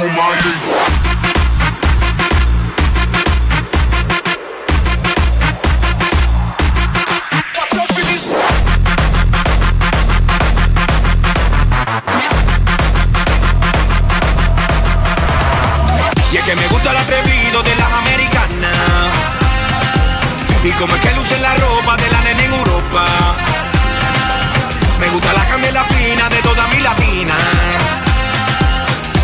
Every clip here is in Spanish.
Y es que me gusta el atrevido de las americanas. Y como es que lucen la ropa de la nena en Europa. Me gusta la candela fina de toda mi latina.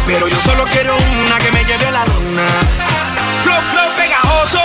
Pero yo solo quiero una que me lleve a la luna. Flow, flow pegajoso,